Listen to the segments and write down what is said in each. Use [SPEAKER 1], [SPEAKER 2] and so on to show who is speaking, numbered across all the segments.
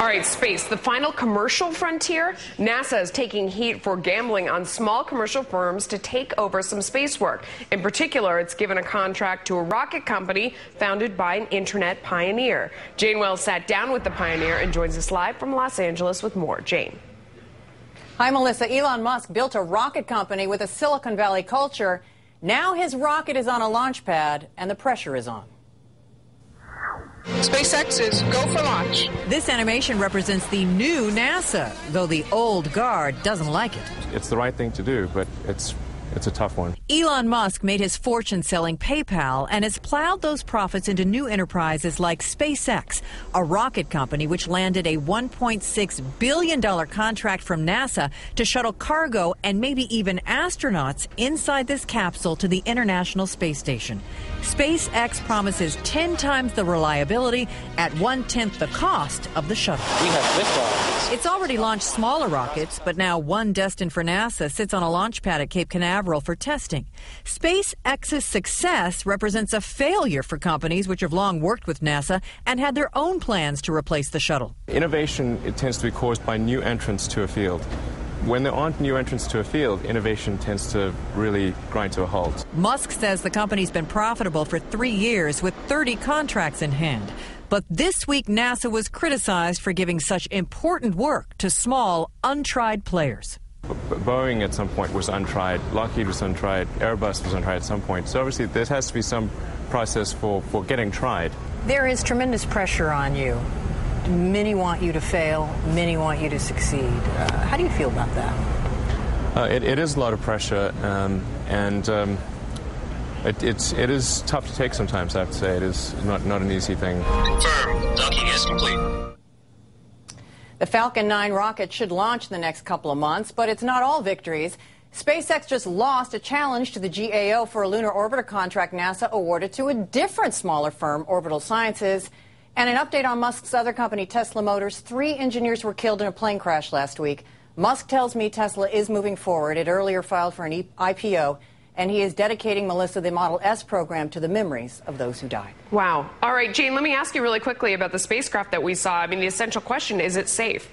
[SPEAKER 1] All right, space, the final commercial frontier. NASA is taking heat for gambling on small commercial firms to take over some space work. In particular, it's given a contract to a rocket company founded by an internet pioneer. Jane Wells sat down with the pioneer and joins us live from Los Angeles with more. Jane.
[SPEAKER 2] Hi, Melissa. Elon Musk built a rocket company with a Silicon Valley culture. Now his rocket is on a launch pad and the pressure is on.
[SPEAKER 3] SpaceX is go for launch.
[SPEAKER 2] This animation represents the new NASA, though the old guard doesn't like it.
[SPEAKER 4] It's the right thing to do, but it's it's a tough one.
[SPEAKER 2] Elon Musk made his fortune selling PayPal and has plowed those profits into new enterprises like SpaceX, a rocket company which landed a $1.6 billion contract from NASA to shuttle cargo and maybe even astronauts inside this capsule to the International Space Station. SpaceX promises 10 times the reliability at one tenth the cost of the shuttle.
[SPEAKER 5] We have liftoff.
[SPEAKER 2] It's already launched smaller rockets, but now one destined for NASA sits on a launch pad at Cape Canaveral Canaveral for testing. SpaceX's success represents a failure for companies which have long worked with NASA and had their own plans to replace the shuttle.
[SPEAKER 4] Innovation it tends to be caused by new entrants to a field. When there aren't new entrants to a field, innovation tends to really grind to a halt.
[SPEAKER 2] Musk says the company's been profitable for three years with 30 contracts in hand. But this week, NASA was criticized for giving such important work to small, untried players.
[SPEAKER 4] Boeing at some point was untried, Lockheed was untried, Airbus was untried at some point. So obviously there has to be some process for, for getting tried.
[SPEAKER 2] There is tremendous pressure on you. Many want you to fail, many want you to succeed. Uh, how do you feel about that?
[SPEAKER 4] Uh, it, it is a lot of pressure, um, and um, it, it's, it is tough to take sometimes, I have to say. It is not, not an easy thing.
[SPEAKER 3] Confirmed. Docking is complete.
[SPEAKER 2] The Falcon 9 rocket should launch in the next couple of months, but it's not all victories. SpaceX just lost a challenge to the GAO for a lunar orbiter contract NASA awarded to a different smaller firm, Orbital Sciences. And an update on Musk's other company, Tesla Motors. Three engineers were killed in a plane crash last week. Musk tells me Tesla is moving forward. It earlier filed for an IPO and he is dedicating Melissa the Model S program to the memories of those who died.
[SPEAKER 1] Wow. All right, Jane, let me ask you really quickly about the spacecraft that we saw. I mean, the essential question is it safe?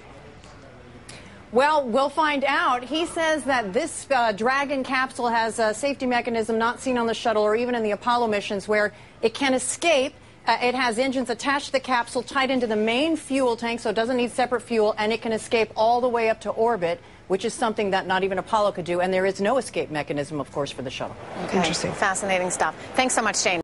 [SPEAKER 2] Well, we'll find out. He says that this uh, Dragon capsule has a safety mechanism not seen on the shuttle or even in the Apollo missions where it can escape. Uh, it has engines attached to the capsule tied into the main fuel tank, so it doesn't need separate fuel, and it can escape all the way up to orbit which is something that not even Apollo could do. And there is no escape mechanism, of course, for the shuttle.
[SPEAKER 6] Okay. Interesting. Fascinating stuff. Thanks so much, Jane.